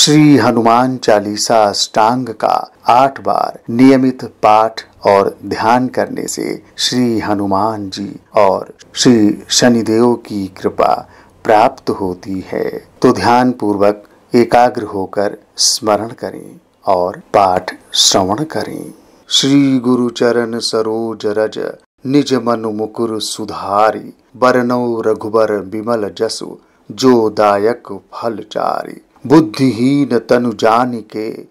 श्री हनुमान चालीसा अष्टांग का आठ बार नियमित पाठ और ध्यान करने से श्री हनुमान जी और श्री शनिदेव की कृपा प्राप्त होती है। तो ध्यान पूर्वक एकाग्र होकर स्मरण करें और पाठ श्रवण करें। श्री गुरु चरण सरोज रज, निज मनु मुकुर सुधारी, बरनौ रघुबर विमल जसु, जो दायक फल चारी। बुद्धिहीन तनु जान के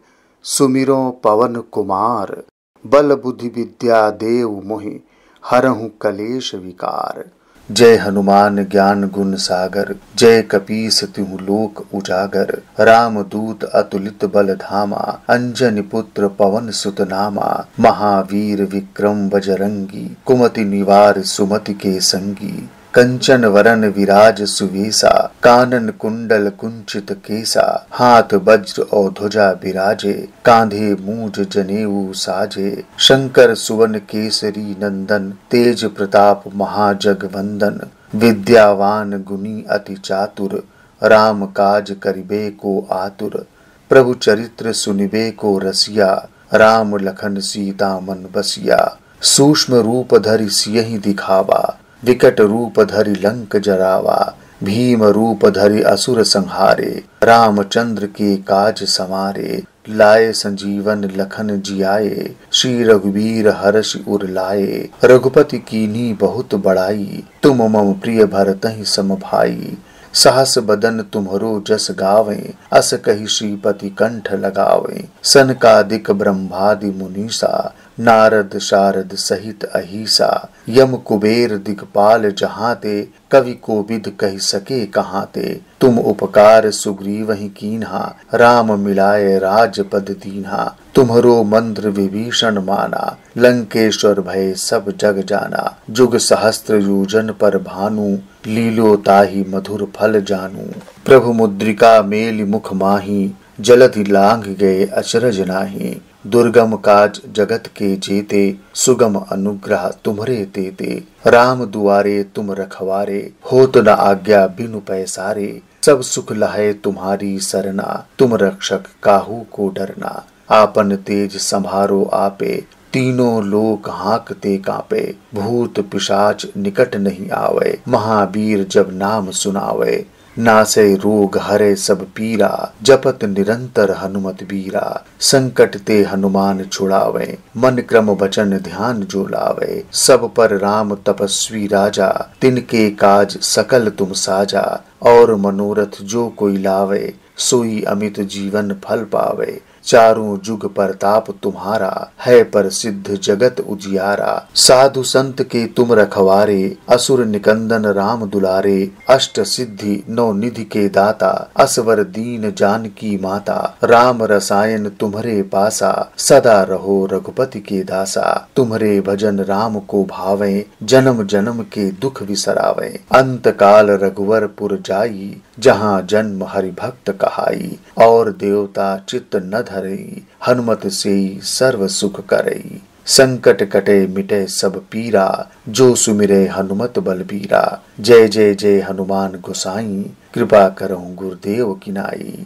सुमिरो पवन कुमार बल बुद्धि विद्या देव मोहि, हरहु कलेश विकार। जय हनुमान ज्ञान गुण सागर, जय कपीस तिहु लोक उजागर। राम दूत अतुलित बल धामा, अंजन पुत्र पवन सुत नामा। महावीर विक्रम बजरंगी, कुमति निवार सुमति के संगी। कंचन वरन विराज सुवेसा, कानन कुंडल कुंचित केसा, हाथ वज्र और ध्वजा विराजे कांधे मूज जनेऊ साजे, शंकर सुवन केसरी नंदन, तेज प्रताप महाजग वंदन, विद्यावान गुनी अति चातुर, राम काज करिबे को आतुर, प्रभु चरित्र सुनिबे को रसिया, राम लखन सीता मन बसिया, सूक्ष्म रूप धरि सियहि दिखावा विकट रूप धरि लंक जरावा, भीम रूप धरि असुर संहारे, रामचंद्र के काज समारे, लाए संजीवन लखन जियाए, श्री रघुवीर हर्ष उर लाए, रघुपति कीनी बहुत बड़ाई, तुम मम प्रिय भरत सम भाई। साहस बदन तुम्हरो जस गावे, अस कही श्रीपति कंठ लगावे। सन का दिक ब्रह्मादि मुनीसा नारद शारद सहित अहिसा, यम कुबेर दिगपाल जहाँ ते कवि को विद कह सके कहाँ ते तुम उपकार सुग्रीव ही कीन्हा, राम मिलाए राजपद दीन्हा। तुम्हरो मंत्र विभीषण माना, लंकेश्वर भय सब जग जाना। जुग सहस्त्र योजन पर भानु, लीलो ताही मधुर फल जानू। प्रभु मुद्रिका मेल मुख माही, जलधि लांग गए अचरज नाही। दुर्गम काज जगत के जेते, सुगम अनुग्रह तुम्हरे तेते राम दुआरे तुम रखवारे हो तो न आज्ञा बिनु पैसारे। सब सुख लहे तुम्हारी सरना, तुम रक्षक काहू को डरना। आपन तेज संभारो आपे, तीनों लोक हाँकते कांपे। भूत पिशाच निकट नहीं आवे, महावीर जब नाम सुनावे। नासे रोग हरे सब पीरा, जपत निरंतर हनुमत बीरा। संकट ते हनुमान छुड़ावे, मन क्रम वचन ध्यान जो लावे। सब पर राम तपस्वी राजा तिनके काज सकल तुम साजा। और मनोरथ जो कोई लावे, सोई अमित जीवन फल पावे। चारों जुग परताप तुम्हारा है पर सिद्ध जगत उजियारा। साधु संत के तुम रखवारे, असुर निकंदन राम दुलारे। अष्ट सिद्धि नौ निधि के दाता, असवर दीन जान की माता। राम रसायन तुम्हरे पासा, सदा रहो रघुपति के दासा। तुम्हरे भजन राम को भावे, जन्म जन्म के दुख विसरावे। अंत काल रघुवर पुर जाई, जहाँ जन्म हरि भक्त कहाई। और देवता चित्त न धरई हनुमत से सर्व सुख करई संकट कटे मिटे सब पीरा, जो सुमिरे हनुमत बलबीरा। जय जय जय हनुमान गोसाई, कृपा करो गुरुदेव किनाई।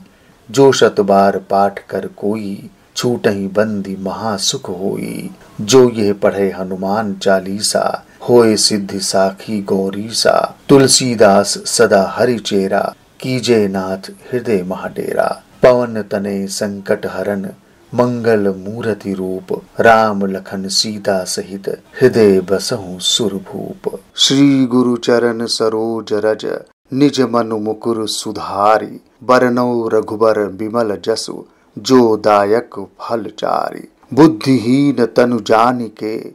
जो शत बार पाठ कर कोई छूट ही बंदी महासुख होई। जो ये पढ़े हनुमान चालीसा, होए सिद्धि साखी गौरीसा। तुलसीदास सदा हरि चेरा, कीजे नाथ हृदय महाडेरा। पवन तने संकट हरन, मंगल मूर्ति रूप, राम लखन सीता सहित हृदय बसहु सुरभूप। श्री गुरु चरण सरोज रज, निज मनु मुकुर सुधारी, बरनौ रघुबर विमल जसु, जो दायक फल चारी। बुद्धिहीन तनु जानि के,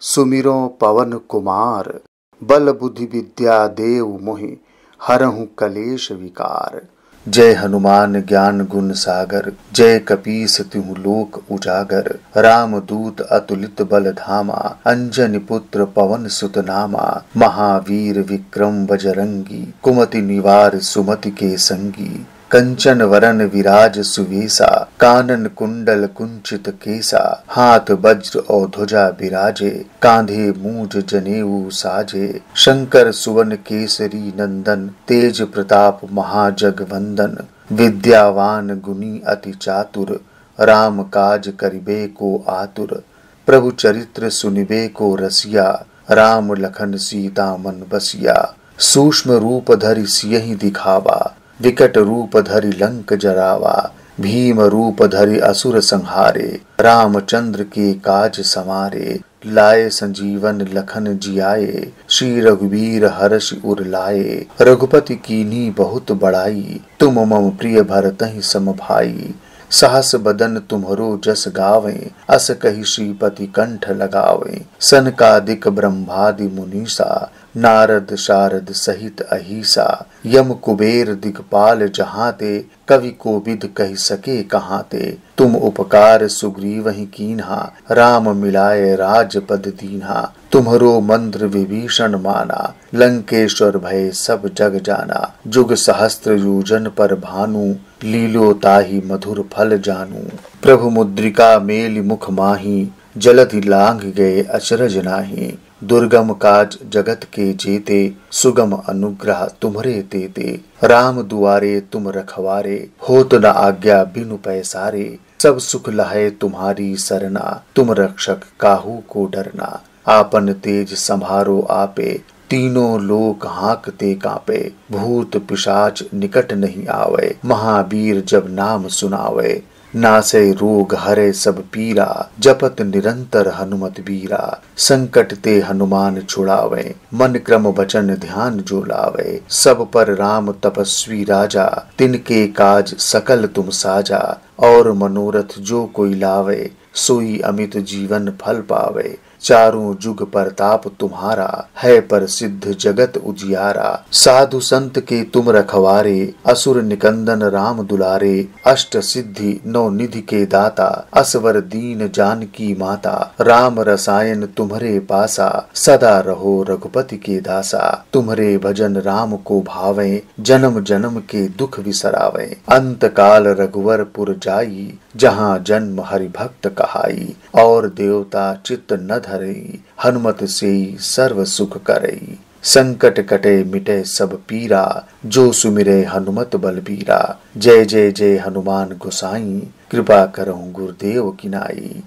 सुमिरो पवन कुमार, बल बुद्धि विद्या देव मोहि, हरहु कलेश विकार। जय हनुमान ज्ञान गुण सागर, जय कपीस तिहु लोक उजागर। राम दूत अतुलित बल धामा, अंजन पुत्र पवन सुत नामा महावीर विक्रम बजरंगी, कुमति निवार सुमति के संगी। कंचन वरन विराज सुवेसा, कानन कुंडल कुंचित केसा, हाथ वज्र और ध्वजा विराजे कांधे मूज जनेऊ साजे, शंकर सुवन केसरी नंदन, तेज प्रताप महाजग वंदन, विद्यावान गुनी अति चातुर, राम काज करिबे को आतुर, प्रभु चरित्र सुनिबे को रसिया, राम लखन सीता मन बसिया, सूक्ष्म रूप धरि सियहि दिखावा। विकट रूप धरि लंक जरावा, भीम रूप धरि असुर संहारे, रामचंद्र के काज समारे, लाए संजीवन लखन जियाए, श्री रघुवीर हर्ष उर लाए, रघुपति कीनी बहुत बड़ाई, तुम मम प्रिय भरत सम भाई। साहस बदन तुम्हरो जस गावे, अस कही श्रीपति कंठ लगावे। सन का दिक ब्रह्मादि मुनीसा, नारद शारद सहित अहिसा। यम कुबेर दिगपाल जहाँ ते कवि को विद कह सके कहाँ ते तुम उपकार सुग्रीव ही कीन्हा, राम मिलाए राज पद दीन्हा। तुम्हरो मंत्र विभीषण माना, लंकेश्वर भय सब जग जाना। जुग सहस्त्र योजन पर भानु, लीलो ताही मधुर फल जानू। प्रभु मुद्रिका मेल मुख माही, जलधि लांग गए अचरज नाही। दुर्गम काज जगत के जेते, सुगम अनुग्रह तुम्हरे तेते राम दुआरे तुम रखवारे हो तो न आज्ञा बिनु पैसारे। सब सुख लहे तुम्हारी सरना, तुम रक्षक काहू को डरना। आपन तेज संभारो आपे, तीनों लोग हाँकते कांपे, भूत पिशाच निकट नहीं आवे, महावीर जब नाम सुनावे, नासे रोग हरे सब पीरा, जपत निरंतर हनुमत बीरा, संकट ते हनुमान छुड़ावे, मन क्रम वचन ध्यान जो लावे, सब पर राम तपस्वी राजा, तिनके काज सकल तुम साजा, और मनोरथ जो कोई लावे, सोई अमित जीवन फल पावे चारों जुग प्रताप तुम्हारा, है पर सिद्ध जगत उजियारा। साधु संत के तुम रखवारे, असुर निकंदन राम दुलारे। अष्ट सिद्धि नौ निधि के दाता, असवर दीन जान की माता। राम रसायन तुम्हारे पासा, सदा रहो रघुपति के दासा। तुम्हारे भजन राम को भावे, जन्म जन्म के दुख विसरावे। अंत काल रघुवर पुर जाई, जहाँ जन्म हरि भक्त कहाई। और देवता चित्त न धरई हनुमत से सर्व सुख करई। संकट कटे मिटे सब पीरा, जो सुमिरे हनुमत बलबीरा जय जय जय हनुमान गुसाई, कृपा करो गुरुदेव किनाई।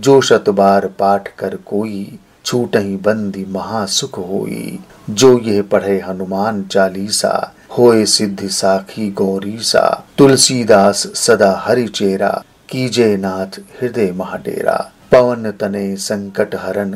जो शत बार पाठ कर कोई छूट ही बंदी महासुख होई। जो ये पढ़े हनुमान चालीसा, होए सिद्धि साखी गौरीसा। तुलसीदास सदा हरि चेरा, कीजे नाथ हृदय महाडेरा। पवन तने संकट हरन,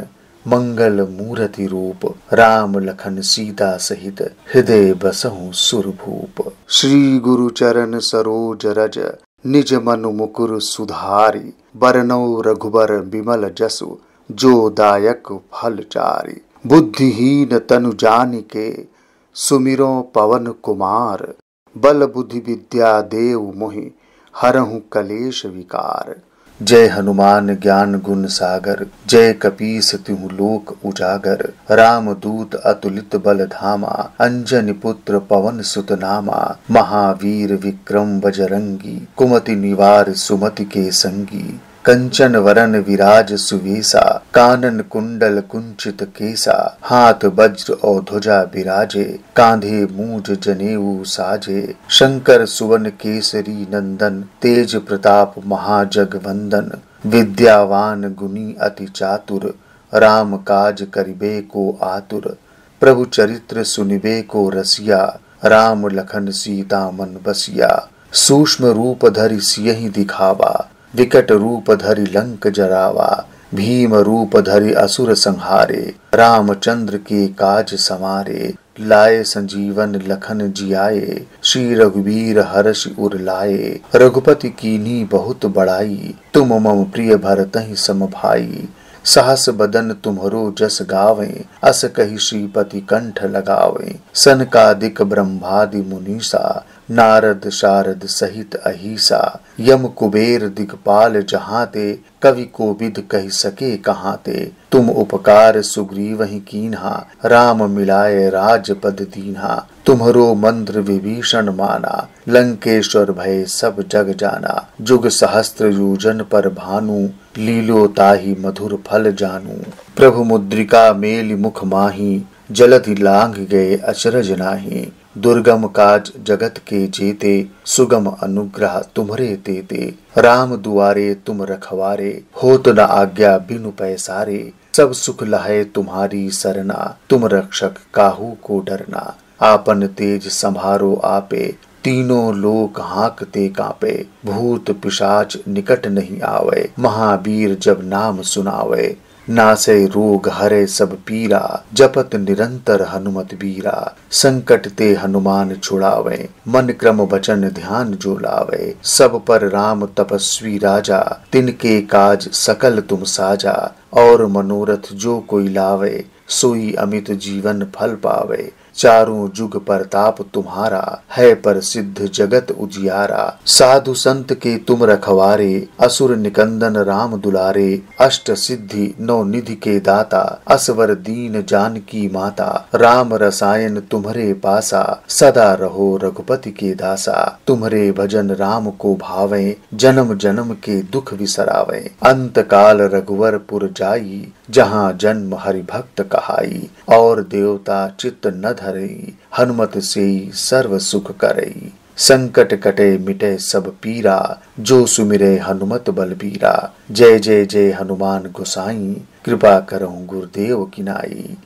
मंगल मूर्ति रूप, राम लखन सीता सहित हृदय बसहु सुरभूप। श्री गुरु चरण सरोज रज, निज मनु मुकुर सुधारी, बरनौ रघुबर विमल जसु, जो दायक फल चारी। बुद्धिहीन तनु जान के, सुमिरो पवन कुमार, बल बुद्धि विद्या देव मोहि, हरहु कलेश विकार। जय हनुमान ज्ञान गुण सागर, जय कपीस तिहु लोक उजागर। राम दूत अतुलित बल धामा, अंजन पुत्र पवन सुत नामा। महावीर विक्रम बजरंगी, कुमति निवार सुमति के संगी। कंचन वरन विराज सुवेसा, कानन कुंडल कुंचित केसा, हाथ वज्र और ध्वजा विराजे कांधे मूज जनेऊ साजे, शंकर सुवन केसरी नंदन, तेज प्रताप महाजग वंदन, विद्यावान गुनी अति चातुर, राम काज करिबे को आतुर, प्रभु चरित्र सुनिबे को रसिया, राम लखन सीता मन बसिया, सूक्ष्म रूप धरि सियहि दिखावा विकट रूप धरि लंक जरावा, भीम रूप धरि असुर संहारे, रामचंद्र के काज समारे, लाए संजीवन लखन जियाए, श्री रघुवीर हर्ष उर लाए, रघुपति कीनी बहुत बड़ाई, तुम मम प्रिय भरत सम भाई, साहस बदन तुम्हरो जस गावे, अस कही श्रीपति कंठ लगावे, सन का दिक ब्रह्मादि मुनीसा नारद शारद सहित अहिसा, यम कुबेर दिगपाल जहाँ ते कवि को विद कह सके कहाँ ते तुम उपकार सुग्रीव ही कीन्हा, राम मिलाए राज पद दीन्हा। तुम्हरो मंत्र विभीषण माना, लंकेश्वर भय सब जग जाना। जुग सहस्त्र योजन पर भानु, लीलो ताही मधुर फल जानू। प्रभु मुद्रिका मेल मुख माही, जलधि लांग गए अचरज नाही। दुर्गम काज जगत के जेते, सुगम अनुग्रह तुम्हरे तेते राम दुआरे तुम रखवारे हो तो न आज्ञा बिनु पैसारे। सब सुख लहे तुम्हारी सरना, तुम रक्षक काहू को डरना। आपन तेज संभारो आपे, तीनों लोक हाँकते कांपे। भूत पिशाच निकट नहीं आवे, महावीर जब नाम सुनावे। नासे रोग हरे सब पीरा, जपत निरंतर हनुमत बीरा। संकट ते हनुमान छुड़ावे, मन क्रम बचन ध्यान जो लावे। सब पर राम तपस्वी राजा तिनके काज सकल तुम साजा। और मनोरथ जो कोई लावे, सोई अमित जीवन फल पावे। चारों जुग परताप तुम्हारा है पर सिद्ध जगत उजियारा। साधु संत के तुम रखवारे, असुर निकंदन राम दुलारे। अष्ट सिद्धि नौ निधि के दाता, असवर दीन जान की माता। राम रसायन तुम्हारे पासा, सदा रहो रघुपति के दासा। तुम्हारे भजन राम को भावे, जन्म जन्म के दुख विसरावे। अंत काल रघुवर पुर जाई, जहाँ जन्म हरि भक्त कहाई। और देवता चित्त न धरई हनुमत से सर्व सुख करई संकट कटे मिटे सब पीरा, जो सुमिरे हनुमत बलबीरा। जय जय जय हनुमान गोसाई, कृपा करो गुरुदेव किनाई।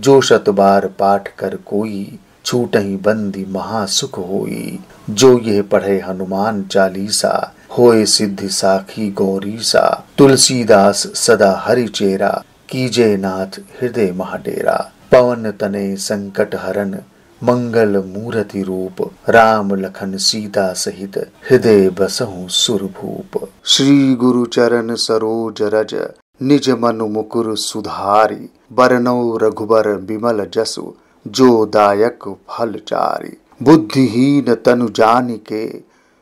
जो शत बार पाठ कर कोई छूट ही बंदी महासुख होई। जो ये पढ़े हनुमान चालीसा, होए सिद्धि साखी गौरीसा। तुलसीदास सदा हरि चेरा, कीजे नाथ हृदय महाडेरा। पवन तने संकट हरन, मंगल मूर्ति रूप, राम लखन सीता सहित, हृदय बसहु सुरभूप। श्री गुरु चरण सरोज रज, निज मनु मुकुर सुधारी, बरनौ रघुबर विमल जसु, जो दायक फल चारी। बुद्धिहीन तनु जानि के,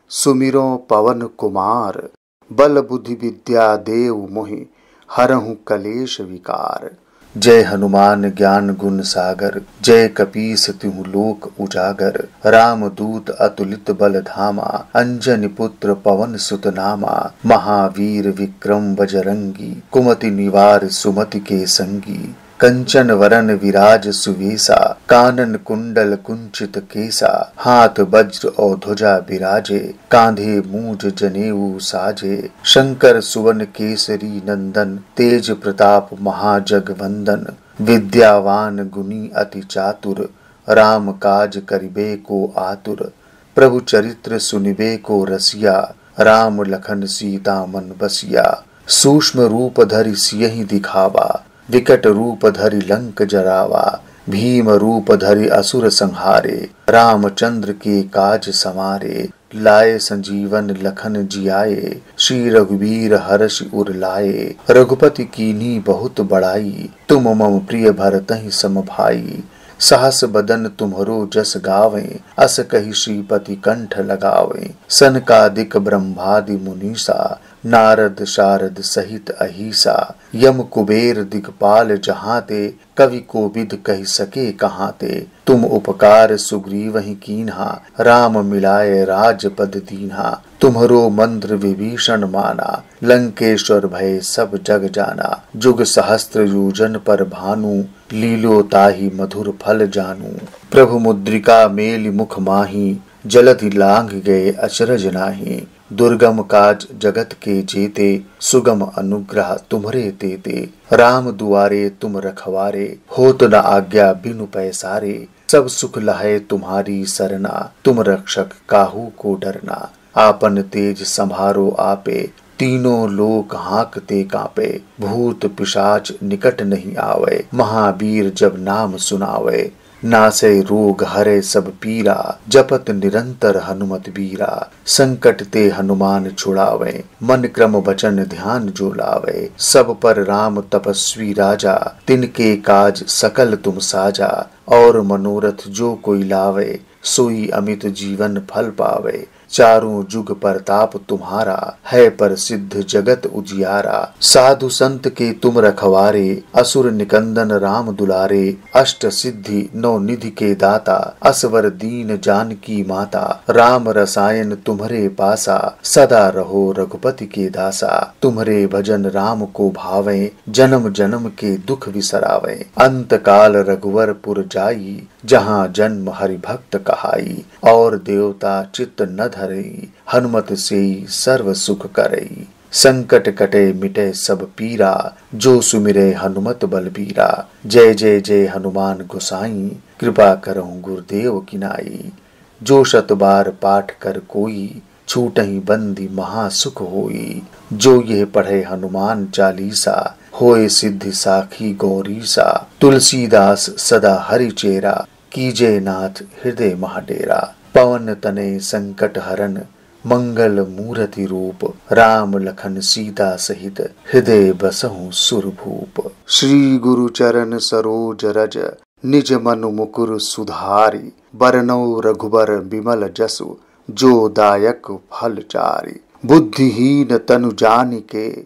सुमिरो पवन कुमार, बल बुद्धि विद्या देव मोहि, हरहु कलेश विकार। जय हनुमान ज्ञान गुण सागर, जय कपीस तिहु लोक उजागर। राम दूत अतुलित बल धामा, अंजन पुत्र पवन सुत नामा। महावीर विक्रम बजरंगी, कुमति निवार सुमति के संगी। कंचन वरन विराज सुवेसा, कानन कुंडल कुंचित केसा, हाथ वज्र और ध्वजा विराजे कांधे मूज जनेऊ साजे, शंकर सुवन केसरी नंदन, तेज प्रताप महाजग वंदन, विद्यावान गुनी अति चातुर, राम काज करिबे को आतुर, प्रभु चरित्र सुनिबे को रसिया, राम लखन सीता मन बसिया, सूक्ष्म रूप धरि सियहि दिखावा। विकट रूप धरि लंक जरावा, भीम रूप धरि असुर संहारे, रामचंद्र के काज समारे, लाए संजीवन लखन जियाए, श्री रघुवीर हर्ष उर लाए, रघुपति कीनी बहुत बड़ाई, तुम मम प्रिय भरत सम भाई। साहस बदन तुम्हरो जस गावे, अस कही श्रीपति कंठ लगावे। सन का दिक ब्रह्मादि मुनीसा नारद शारद सहित अहिसा, यम कुबेर दिगपाल जहाँ ते कवि को विद कह सके कहाँ ते तुम उपकार सुग्रीव ही कीन्हा, राम मिलाए राज पद दीन्हा। तुम्हरो मंत्र विभीषण माना, लंकेश्वर भय सब जग जाना। जुग सहस्त्र योजन पर भानु, लीलो ताही मधुर फल जानू। प्रभु मुद्रिका मेल मुख माही, जलधि लांग गए अचरज नाही। दुर्गम काज जगत के जेते, सुगम अनुग्रह तुम्हरे तेते राम दुआरे तुम रखवारे हो तो न आज्ञा बिनु पैसारे। सब सुख लहे तुम्हारी सरना, तुम रक्षक काहू को डरना। आपन तेज संभारो आपे, तीनों लोक हाँकते कांपे। भूत पिशाच निकट नहीं आवे, महावीर जब नाम सुनावे। नासे रोग हरे सब पीरा, जपत निरंतर हनुमत बीरा संकट ते हनुमान छुड़ावे, मन क्रम वचन ध्यान जो लावे। सब पर राम तपस्वी राजा, तिनके काज सकल तुम साजा। और मनोरथ जो कोई लावे, सोई अमित जीवन फल पावे। चारों जुग परताप तुम्हारा, है पर सिद्ध जगत उजियारा। साधु संत के तुम रखवारे, असुर निकंदन राम दुलारे। अष्ट सिद्धि नौ निधि के दाता, असवर दीन जान की माता। राम रसायन तुम्हारे पासा, सदा रहो रघुपति के दासा। तुम्हारे भजन राम को भावे, जन्म जन्म के दुख विसरावे। अंत काल रघुवर पुर जाई, जहाँ जन्म हरि भक्त कहाई। और देवता चित्त न धरई हनुमत से सर्व सुख करई संकट कटे मिटे सब पीरा, जो सुमिरे हनुमत बलबीरा। जय जय जय हनुमान गोसाई, कृपा करो गुरुदेव किनाई। जो शत बार पाठ कर कोई छूट ही बंदी महासुख होई। जो ये पढ़े हनुमान चालीसा, होए सिद्धि साखी गौरीसा। तुलसीदास सदा हरि चेरा, कीजे नाथ हृदय महाडेरा। पवन तने संकट हरन, मंगल मूर्ति रूप, राम लखन सीता सहित हृदय बसहु सुरभूप। श्री गुरु चरण सरोज रज, निज मनु मुकुर सुधारी, बरनौ रघुबर विमल जसु, जो दायक फल चारी। बुद्धिहीन तनु जानि के,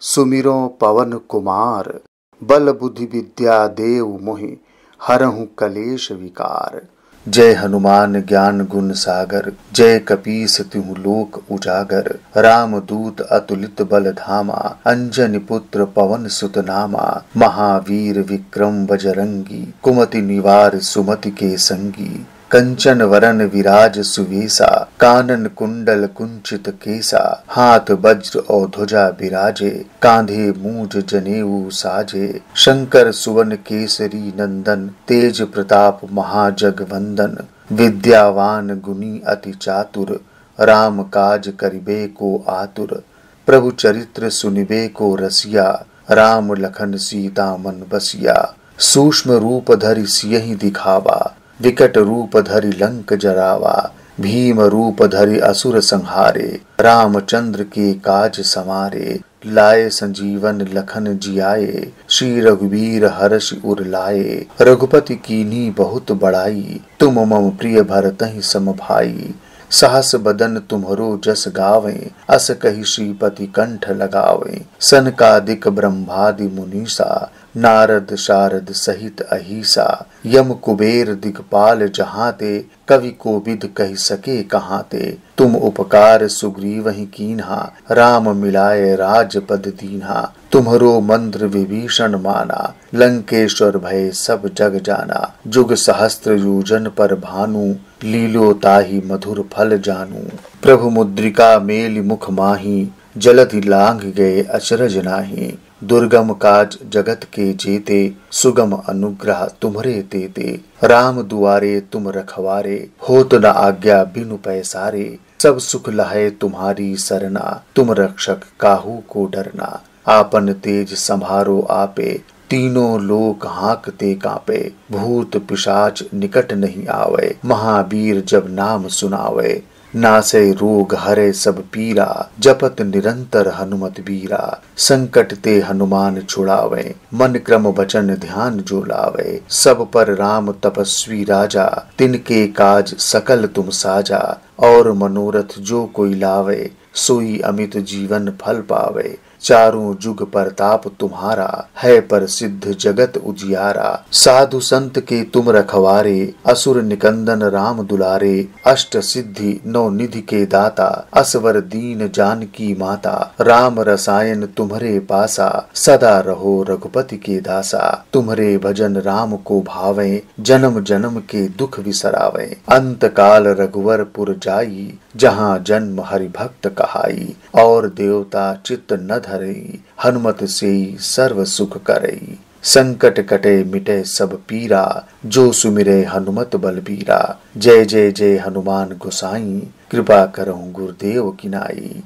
सुमिरो पवन कुमार, बल बुद्धि विद्या देव मोहि, हरहु कलेश विकार। जय हनुमान ज्ञान गुण सागर, जय कपीस तिहु लोक उजागर। राम दूत अतुलित बल धामा, अंजन पुत्र पवन सुत नामा। महावीर विक्रम बजरंगी, कुमति निवार सुमति के संगी। कंचन वरन विराज सुवेसा, कानन कुंडल कुंचित केसा, हाथ वज्र और ध्वजा विराजे कांधे मूज जनेऊ साजे, शंकर सुवन केसरी नंदन, तेज प्रताप महाजग वंदन विद्यावान गुनी अति चातुर, राम काज करिबे को आतुर, प्रभु चरित्र सुनिबे को रसिया, राम लखन सीता मन बसिया, सूक्ष्म रूप धरि सियहि दिखावा विकट रूप धरि लंक जरावा, भीम रूप धरि असुर संहारे, रामचंद्र के काज समारे, लाए संजीवन लखन जियाए, श्री रघुवीर हर्ष उर लाए, रघुपति कीनी बहुत बड़ाई, तुम मम प्रिय भरत सम भाई, साहस बदन तुम्हरो जस गावे, अस कही श्रीपति कंठ लगावे, सन का दिक ब्रह्मादि मुनीसा नारद शारद सहित अहिसा, यम कुबेर दिगपाल जहाँ ते कवि को विद कह सके कहाँ ते तुम उपकार सुग्रीव ही कीन्हा, राम मिलाए राज पद दीन्हा। तुम्हरो मंत्र विभीषण माना, लंकेश्वर भय सब जग जाना। जुग सहस्त्र योजन पर भानु, लीलो ताही मधुर फल जानू। प्रभु मुद्रिका मेल मुख माही, जलधि लांग गए अचरज नाही। दुर्गम काज जगत के जेते, सुगम अनुग्रह तुम्हरे देते। राम दुआरे तुम रखवारे हो तो न आज्ञा बिनु पैसारे। सब सुख लहे तुम्हारी सरना, तुम रक्षक काहू को डरना। आपन तेज संभारो आपे, तीनों लोग हाँकते कांपे। भूत पिशाच निकट नहीं आवे, महावीर जब नाम सुनावे। नासे रोग हरे सब पीरा, जपत निरंतर हनुमत बीरा। संकट ते हनुमान छुड़ावे, मन क्रम बचन ध्यान जो लावे। सब पर राम तपस्वी राजा, तिनके काज सकल तुम साजा। और मनोरथ जो कोई लावे, सोई अमित जीवन फल पावे। चारों जुग परताप तुम्हारा, है पर सिद्ध जगत उजियारा। साधु संत के तुम रखवारे, असुर निकंदन राम दुलारे। अष्ट सिद्धि नौ निधि के दाता, असवर दीन जान की माता। राम रसायन तुम्हारे पासा, सदा रहो रघुपति के दासा। तुम्हारे भजन राम को भावे, जन्म जन्म के दुख विसरावे। अंत काल रघुवर पुर जाई, जहाँ जन्म हरि भक्त कहाई। और देवता चित्त न धरई हनुमत से सर्व सुख करई संकट कटे मिटे सब पीरा, जो सुमिरे हनुमत बलबीरा जय जय जय हनुमान गोसाई, कृपा करो गुरुदेव किनाई।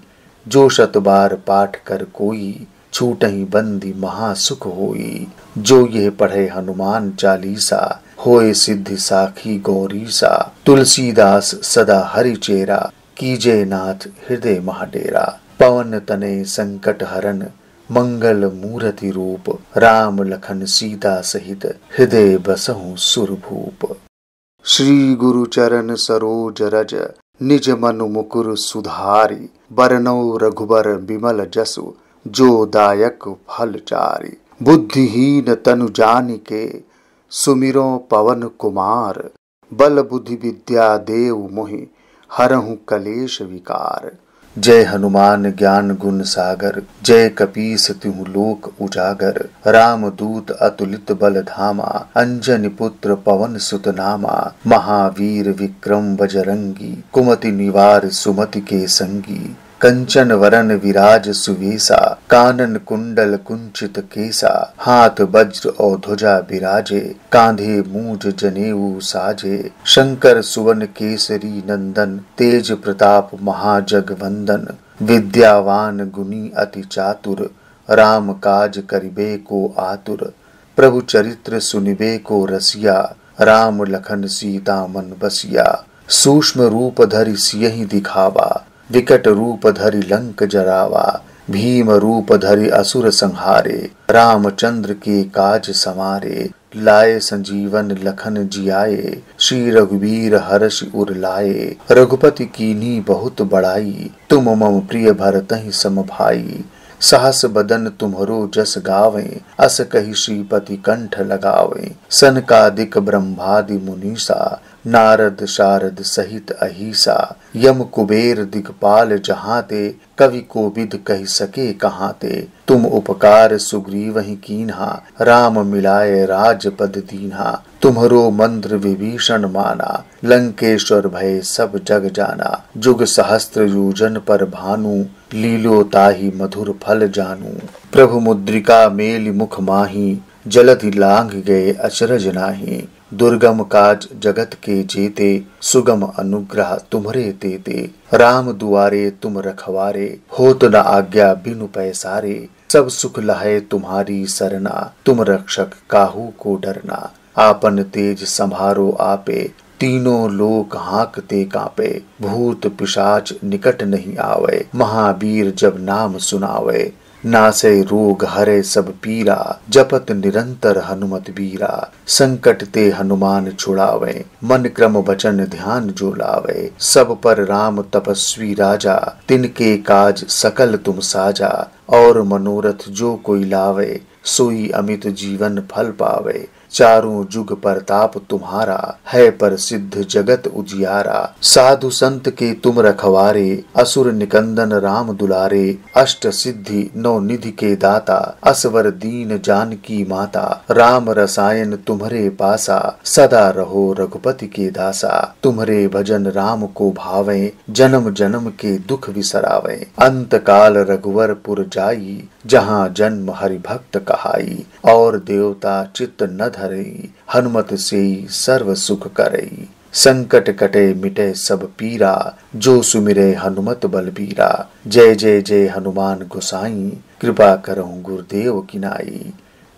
जो शत बार पाठ कर कोई छूट ही बंदी महासुख होई। जो ये पढ़े हनुमान चालीसा, होए सिद्धि साखी गौरीसा। तुलसीदास सदा हरि चेरा, कीजे नाथ हृदय महाडेरा। पवन तने संकट हरन, मंगल मूर्ति रूप, राम लखन सीता सहित हृदय बसहु सुरभूप। श्री गुरु चरण सरोज रज, निज मनु मुकुर सुधारी, बरनौ रघुबर बिमल जसु, जो दायक फल चारी। बुद्धिहीन तनु जानि के, सुमिरो पवन कुमार, बल बुद्धि विद्या देव मोहि, हरहु कलेश विकार। जय हनुमान ज्ञान गुण सागर, जय कपीस तिहु लोक उजागर। राम दूत अतुलित बल धामा, अंजन पुत्र पवन सुत नामा। महावीर विक्रम बजरंगी, कुमति निवार सुमति के संगी। कंचन वरन विराज सुवेसा, कानन कुंडल कुंचित केसा, हाथ वज्र और ध्वजा विराजे कांधे मूज जनेऊ साजे, शंकर सुवन केसरी नंदन, तेज प्रताप महाजगवंदन विद्यावान गुनी अति चातुर, राम काज करिबे को आतुर, प्रभु चरित्र सुनिबे को रसिया, राम लखन सीता मन बसिया, सूक्ष्म रूप धरि सियहि दिखावा। विकट रूप धरि लंक जरावा, भीम रूप धरि असुर संहारे, रामचंद्र के काज समारे, लाए संजीवन लखन जियाए, श्री रघुवीर हर्ष उर लाए, रघुपति कीनी बहुत बड़ाई, तुम मम प्रिय भरत सम भाई। साहस बदन तुम्हरो जस गावे, अस कही श्रीपति कंठ लगावे। सन का दिक ब्रह्मादि मुनीसा नारद शारद सहित अहिसा, यम कुबेर दिगपाल जहाँ ते कवि को विद कह सके कहाँ ते तुम उपकार सुग्रीव ही कीन्हा, राम मिलाए राजपद दीन्हा। तुम्हरो मंत्र विभीषण माना, लंकेश्वर भय सब जग जाना। जुग सहस्त्र योजन पर भानु, लीलो ताही मधुर फल जानू। प्रभु मुद्रिका मेल मुख माही, जलधि लांग गए अचरज नाही। दुर्गम काज जगत के जेते, सुगम अनुग्रह तुम्हरे तेते राम दुआरे तुम रखवारे हो तो न आज्ञा बिनु पैसारे। सब सुख लहे तुम्हारी सरना, तुम रक्षक काहू को डरना। आपन तेज संभारो आपे, तीनों लोग हाँकते कांपे। भूत पिशाच निकट नहीं आवे, महावीर जब नाम सुनावे। नासे रोग हरे सब पीरा, जपत निरंतर हनुमत बीरा संकट ते हनुमान छुड़ावे, मन क्रम वचन ध्यान जो लावे। सब पर राम तपस्वी राजा, तिनके काज सकल तुम साजा। और मनोरथ जो कोई लावे, सोई अमित जीवन फल पावे। चारों जुग प्रताप तुम्हारा, है पर सिद्ध जगत उजियारा। साधु संत के तुम रखवारे, असुर निकंदन राम दुलारे। अष्ट सिद्धि नौ निधि के दाता, असवर दीन जान की माता। राम रसायन तुम्हरे पासा, सदा रहो रघुपति के दासा। तुम्हरे भजन राम को भावे, जन्म जन्म के दुख विसरावे। अंत काल रघुवर पुर जाई जहाँ जन्म हरि भक्त कहाई, और देवता चित्त न धरई, हनुमत से सर्व सुख करई। संकट कटे मिटे सब पीरा, जो सुमिरे हनुमत बलबीरा। जय जय जय हनुमान गोसाई, कृपा करो गुरुदेव किनाई।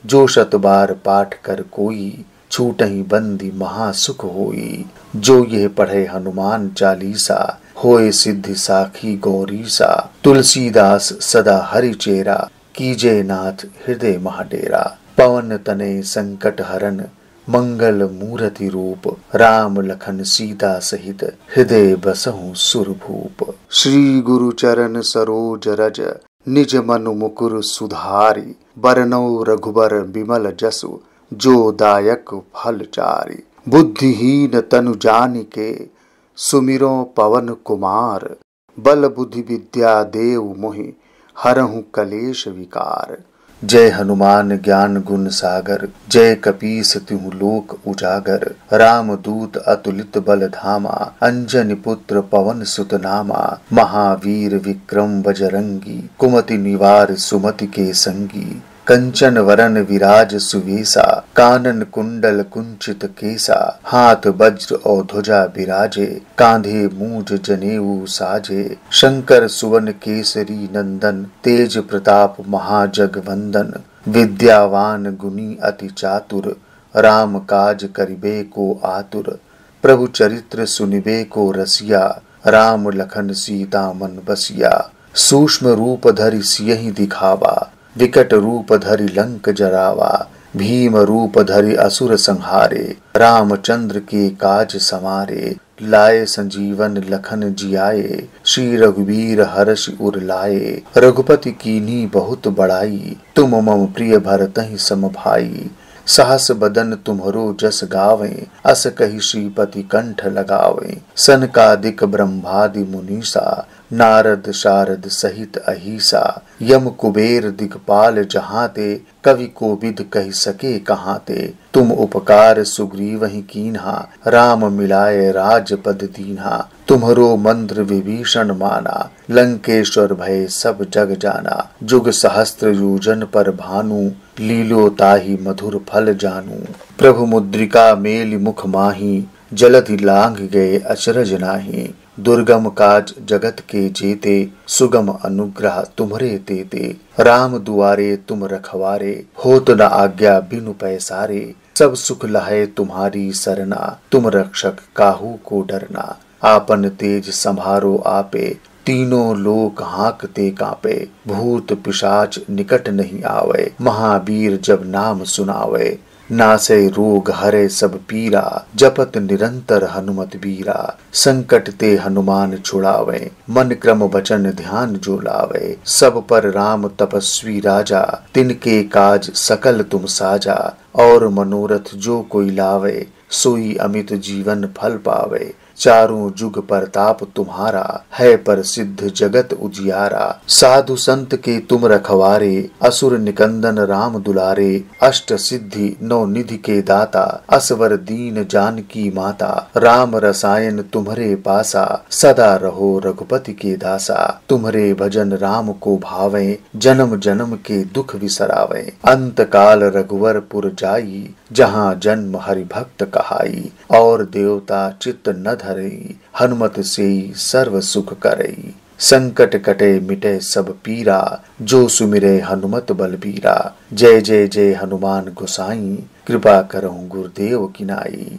जो शत बार पाठ कर कोई छूट ही बंदी महासुख होई। जो ये पढ़े हनुमान चालीसा होए सिद्धि साखी गौरीसा तुलसीदास सदा हरि चेरा। कीजे नाथ हृदय महाडेरा। पवन तने संकट हरन, मंगल मूर्ति रूप। राम लखन सीता सहित हृदय बसहु सुरभूप। श्री गुरु चरण सरोज रज, निज मनु मुकुर सुधारी। बरनौ रघुबर बिमल जसु, जो दायक फल चारी। बुद्धिहीन तनु जानि के सुमिरो पवन कुमार, बल बुद्धि विद्या देव मोहि, हरहु कलेश विकार। जय हनुमान ज्ञान गुण सागर, जय कपीस तिहु लोक उजागर। राम दूत अतुलित बल धामा, अंजन पुत्र पवन सुत नामा। महावीर विक्रम बजरंगी, कुमति निवार सुमति के संगी। कंचन वरन विराज सुवेसा, कानन कुंडल कुंचित केसा, हाथ वज्र और ध्वजा विराजे कांधे मूज जनेऊ साजे, शंकर सुवन केसरी नंदन, तेज प्रताप महाजगवंदन, विद्यावान गुनी अति चातुर, राम काज करिबे को आतुर, प्रभु चरित्र सुनिबे को रसिया, राम लखन सीता मन बसिया, सूक्ष्म रूप धरि सियहि दिखावा। विकट रूप धरि लंक जरावा, भीम रूप धरि असुर संहारे, रामचंद्र के काज समारे, लाए संजीवन लखन जियाए, श्री रघुवीर हर्ष उर लाए, रघुपति कीनी बहुत बड़ाई, तुम मम प्रिय भरत सम भाई, साहस बदन तुम्हरो जस गावे, अस कही श्रीपति कंठ लगावे, सन का दिक ब्रह्मादि मुनीसा नारद शारद सहित अहिसा, यम कुबेर दिगपाल जहाँ ते कवि को विद कह सके कहाँ ते तुम उपकार सुग्रीव ही कीन्हा, राम मिलाए राज पद दीन्हा। तुम्हरो मंत्र विभीषण माना, लंकेश्वर भय सब जग जाना। जुग सहस्त्र योजन पर भानु, लीलो ताही मधुर फल जानू। प्रभु मुद्रिका मेल मुख माही, जलधि लांग गए अचरज नाही। दुर्गम काज जगत के जेते, सुगम अनुग्रह तुम्हरे देते। राम दुआरे तुम रखवारे हो तो न आज्ञा बिनु पैसारे। सब सुख लहे तुम्हारी सरना, तुम रक्षक काहू को डरना। आपन तेज संभारो आपे, तीनों लोक हाँकते कांपे। भूत पिशाच निकट नहीं आवे, महावीर जब नाम सुनावे। नासे रोग हरे सब पीरा, जपत निरंतर हनुमत बीरा। संकट ते हनुमान छुड़ावे, मन क्रम बचन ध्यान जो लावे। सब पर राम तपस्वी राजा, तिनके काज सकल तुम साजा। और मनोरथ जो कोई लावे, सोई अमित जीवन फल पावे। चारों जुग प्रताप तुम्हारा, है पर सिद्ध जगत उजियारा। साधु संत के तुम रखवारे, असुर निकंदन राम दुलारे। अष्ट सिद्धि नौ निधि के दाता, असवर दीन जान की माता। राम रसायन तुम्हारे पासा, सदा रहो रघुपति के दासा। तुम्हारे भजन राम को भावे, जन्म जन्म के दुख विसरावे। अंत काल रघुवर पुर जाई, जहाँ जन्म हरि भक्त कहाई। और देवता चित्त न धरई हनुमत से सर्व सुख करई संकट कटे मिटे सब पीरा, जो सुमिरे हनुमत बलबीरा जय जय जय हनुमान गोसाई, कृपा करो गुरुदेव किनाई।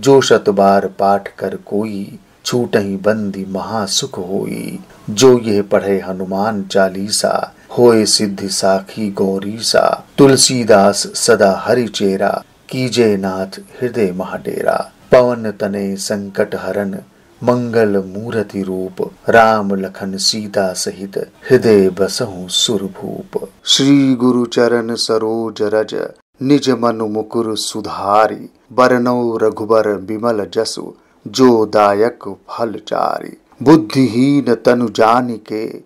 जो शत बार पाठ कर कोई छूट ही बंदी महासुख होई। जो ये पढ़े हनुमान चालीसा, होए सिद्धि साखी गौरीसा। तुलसीदास सदा हरि चेरा, कीजे नाथ हृदय महाडेरा। पवन तने संकट हरन, मंगल मूर्ति रूप, राम लखन सीता सहित हृदय बसहु सुरभूप। श्री गुरु चरण सरोज रज, निज मनु मुकुर सुधारी, बरनौ रघुबर विमल जसु, जो दायक फल चारी। बुद्धिहीन तनु जानि के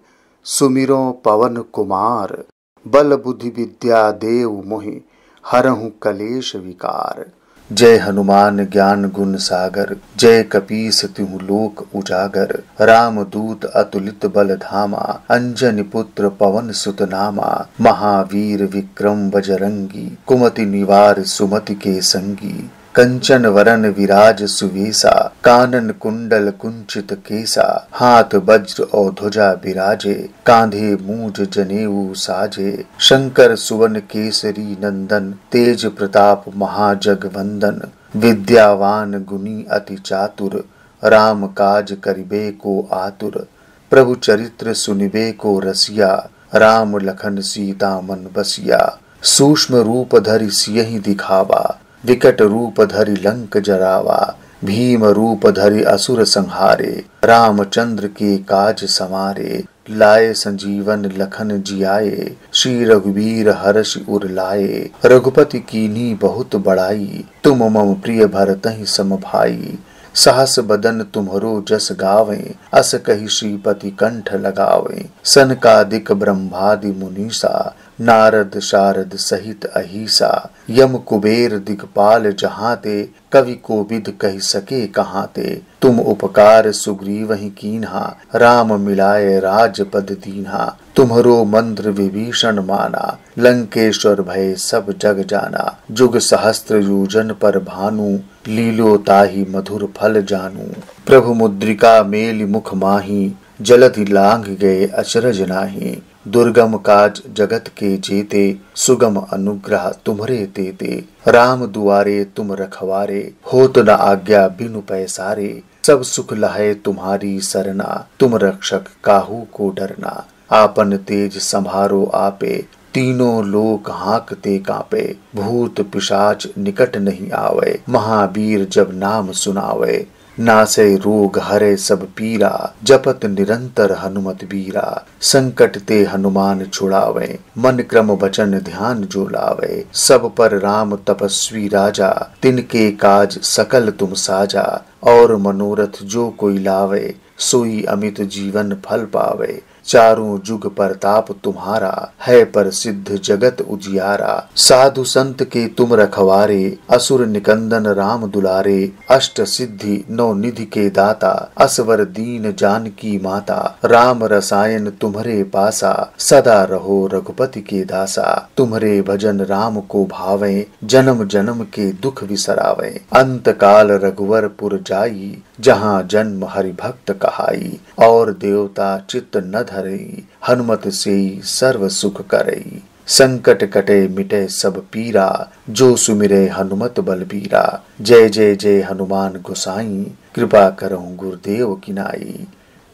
सुमिरो पवन कुमार, बल बुद्धि विद्या देव मोहि, हरहु कलेश विकार। जय हनुमान ज्ञान गुण सागर, जय कपीस तिहु लोक उजागर। राम दूत अतुलित बल धामा, अंजन पुत्र पवन सुतनामा महावीर विक्रम बजरंगी, कुमति निवार सुमति के संगी। कंचन वरन विराज सुवेसा, कानन कुंडल कुंचित केसा, हाथ वज्र और ध्वजा विराजे कांधे मूज जनेऊ साजे, शंकर सुवन केसरी नंदन, तेज प्रताप महाजग वंदन, विद्यावान गुनी अति चातुर, राम काज करिबे को आतुर, प्रभु चरित्र सुनिबे को रसिया, राम लखन सीता मन बसिया, सूक्ष्म रूप धरि सियहि दिखावा विकट रूप धरि लंक जरावा, भीम रूप धरि असुर संहारे, रामचंद्र के काज समारे, लाए संजीवन लखन जियाए, श्री रघुवीर हर्ष उर लाए, रघुपति कीनी बहुत बड़ाई, तुम मम प्रिय भरत सम भाई। साहस बदन तुम्हरो जस गावे, अस कही श्रीपति कंठ लगावे। सन का दिक ब्रह्मादि मुनीसा नारद शारद सहित अहिसा, यम कुबेर दिगपाल जहाँ ते कवि को विद कह सके कहाँ ते तुम उपकार सुग्रीव ही कीन्हा, राम मिलाए राज पद दीन्हा। तुम्हरो मंत्र विभीषण माना, लंकेश्वर भय सब जग जाना। जुग सहस्त्र योजन पर भानु, लीलो ताही मधुर फल जानू। प्रभु मुद्रिका मेल मुख माही, जलधि लांग गए अचरज नाही। दुर्गम काज जगत के जेते, सुगम अनुग्रह तुम्हरे देते। राम दुआरे तुम रखवारे हो तो न आज्ञा बिनु पैसारे। सब सुख लहे तुम्हारी सरना, तुम रक्षक काहू को डरना। आपन तेज संभारो आपे, तीनों लोक हाँकते कांपे। भूत पिशाच निकट नहीं आवे, महावीर जब नाम सुनावे। नासे रोग हरे सब पीरा, जपत निरंतर हनुमत बीरा। संकट ते हनुमान छुड़ावे, मन क्रम वचन ध्यान जो लावे। सब पर राम तपस्वी राजा, तिनके काज सकल तुम साजा। और मनोरथ जो कोई लावे, सोई अमित जीवन फल पावे। चारों जुग प्रताप तुम्हारा है पर सिद्ध जगत उजियारा। साधु संत के तुम रखवारे, असुर निकंदन राम दुलारे। अष्ट सिद्धि नौ निधि के दाता, असवर दीन जान की माता। राम रसायन तुम्हारे पासा, सदा रहो रघुपति के दासा। तुम्हारे भजन राम को भावे, जन्म जन्म के दुख विसरावे। अंत काल रघुवर पुर जाई, जहाँ जन्म हरि भक्त कहाई। और देवता चित्त न धरई हनुमत से सर्व सुख करई संकट कटे मिटे सब पीरा, जो सुमिरे हनुमत बलबीरा। जय जय जय हनुमान गोसाई, कृपा करो गुरुदेव किनाई।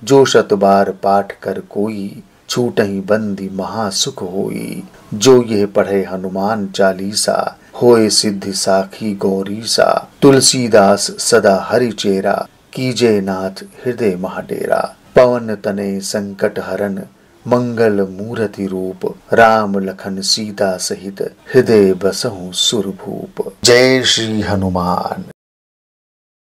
जो शत बार पाठ कर कोई छूट ही बंदी महासुख होई। जो ये पढ़े हनुमान चालीसा, होए सिद्धि साखी गौरीसा। तुलसीदास सदा हरि चेरा, कीजे नाथ हृदय महाडेरा। पवन तने संकट हरन, मंगल मूर्ति रूप, राम लखन सीता सहित, हृदय बसहु सुरभूप। जय श्री हनुमान।